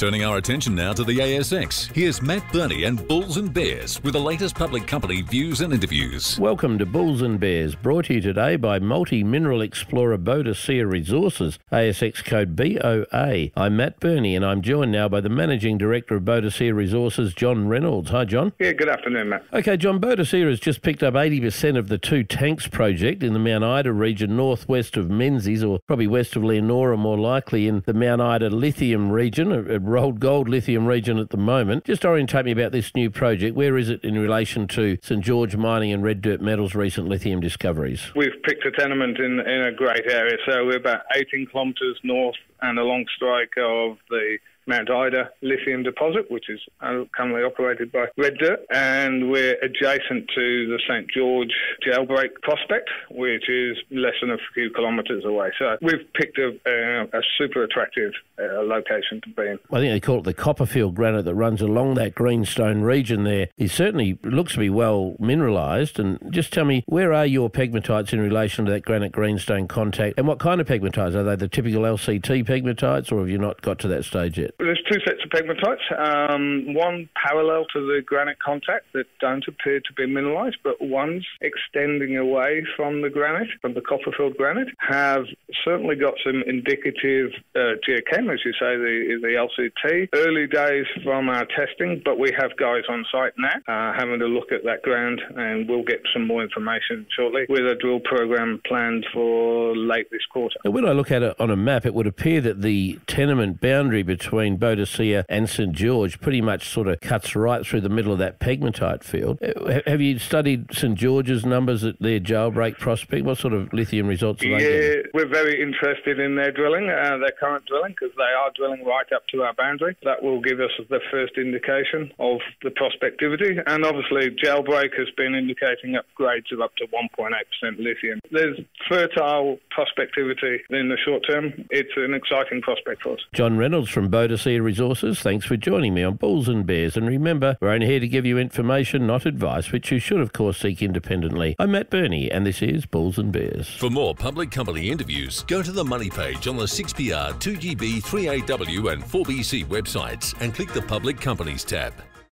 Turning our attention now to the ASX, here's Matt Birney and Bulls and Bears with the latest public company views and interviews. Welcome to Bulls and Bears, brought to you today by multi mineral explorer Boadicea Resources, ASX code BOA. I'm Matt Birney and I'm joined now by the Managing Director of Boadicea Resources, Jon Reynolds. Hi, Jon. Yeah, good afternoon, Matt. Okay, Jon, Boadicea has just picked up 80% of the Two Tanks project in the Mount Ida region, northwest of Menzies, or probably west of Leonora, more likely in the Mount Ida lithium region, a, a rolled gold lithium region at the moment. Just orientate me about this new project. Where is it in relation to St George Mining and Red Dirt Metals' recent lithium discoveries? We've picked a tenement in, in a great area, so we're about 18 kilometres north and along strike of the Mount Ida lithium deposit, which is currently operated by Red Dirt, and we're adjacent to the St George jailbreak prospect, which is less than a few kilometres away. So we've picked a, uh, a super attractive uh, location to be in. I think they call it the Copperfield granite that runs along that greenstone region there. It certainly looks to be well mineralised. And just tell me, where are your pegmatites in relation to that granite greenstone contact, and what kind of pegmatites? Are they the typical LCT pegmatites, or have you not got to that stage yet? There's two sets of pegmatites. Um, one parallel to the granite contact that don't appear to be mineralised, but ones extending away from the granite, from the Copperfield granite, have certainly got some indicative uh, geochem, as you say, the, the LCT. Early days from our testing, but we have guys on site now uh, having a look at that ground, and we'll get some more information shortly with a drill program planned for late this quarter. When I look at it on a map, it would appear that the tenement boundary between Boadicea and St George pretty much sort of cuts right through the middle of that pegmatite field. Uh, have you studied St George's numbers at their jailbreak prospect? What sort of lithium results are they Yeah, we're very interested in their drilling, uh, their current drilling, because they are drilling right up to our boundary. That will give us the first indication of the prospectivity. And obviously, jailbreak has been indicating upgrades of up to 1.8% lithium. There's fertile prospectivity in the short term. It's an exciting prospect for us. Jon Reynolds from Boadicea Resources, thanks for joining me on Bulls and Bears. And remember, we're only here to give you information, not advice, which you should, of course, seek independently. I'm Matt Birney, and this is Bulls and Bears. For more public company interviews, go to the Money page on the 6PR, 2GB, 3AW, and 4BC websites and click the Public Companies tab.